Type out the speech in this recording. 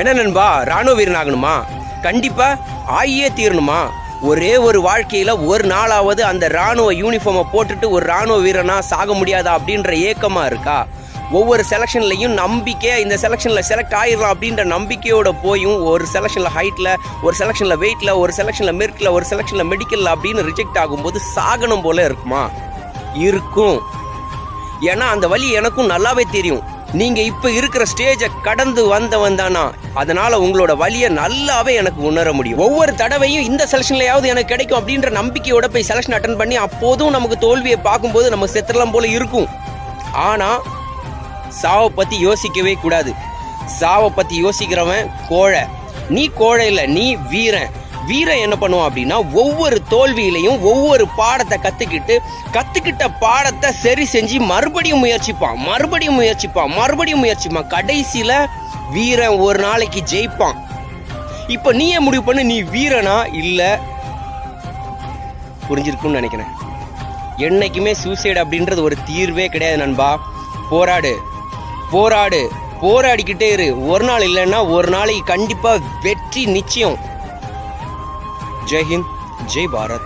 என்ன நண்பா ராணுவ வீரன் ஆகணுமா கண்டிப்பா ஆகியே தீரணுமா? ஒரே ஒரு வாழ்க்கையில ஒரு நாளாவது அந்த ராணுவ யூனிஃபார்மை போட்டுட்டு ஒரு ராணுவ வீரனா சாக முடியாதா அப்படின்ற ஏக்கமா இருக்கா? ஒவ்வொரு செலெக்ஷன்லையும் நம்பிக்கை இந்த செலெக்ஷனில் செலக்ட் ஆயிடலாம் அப்படின்ற நம்பிக்கையோட போயும் ஒரு செலெக்ஷனில் ஹைட்டில் ஒரு செலெக்ஷனில் வெயிட்டில் ஒரு செலெக்ஷனில் மெரிட்டில் ஒரு செலெக்ஷனில் மெடிக்கலில் அப்படின்னு ரிஜெக்ட் ஆகும்போது சாகணும் போல இருக்குமா? இருக்கும். ஏன்னா அந்த வழி எனக்கும் நல்லாவே தெரியும். நீங்க இப்ப இருக்கிற ஸ்டேஜை கடந்து வந்தவன் தானா? அதனால உங்களோட வழியை நல்லாவே எனக்கு உணர முடியும். ஒவ்வொரு தடவையும் இந்த செலக்ஷன்லயாவது எனக்கு கிடைக்கும் அப்படின்ற நம்பிக்கையோட போய் செலக்ஷன் அட்டன் பண்ணி அப்போதும் நமக்கு தோல்வியை பார்க்கும்போது நம்ம செத்துலாம் போல இருக்கும். ஆனா சாவை பத்தி யோசிக்கவே கூடாது. சாவை பத்தி யோசிக்கிறவன் கோழை. நீ கோழை இல்ல நீ வீரன். வீரன் என்ன பண்ணுவான் அப்படின்னா ஒவ்வொரு தோல்வியிலையும் ஒவ்வொரு பாடத்தை கத்துக்கிட்டு கத்துக்கிட்ட பாடத்தை சரி செஞ்சு மறுபடியும் முயற்சிப்பான். மறுபடியும் முயற்சிப்பான். மறுபடியும் முயற்சிப்பான். கடைசியில வீரன் ஒரு நாளைக்கு ஜெயிப்பான். இப்ப நீயே முடிவு பண்ணு நீ வீரனா இல்ல? புரிஞ்சிருக்கும்னு நினைக்கிறேன். என்னைக்குமே சூசைடு அப்படின்றது ஒரு தீர்வே கிடையாது நண்பா. போராடு. போராடு. போராடிக்கிட்டே இரு. ஒரு நாள் இல்லைன்னா ஒரு நாளைக்கு கண்டிப்பா வெற்றி நிச்சயம். जय हिंद जय भारत।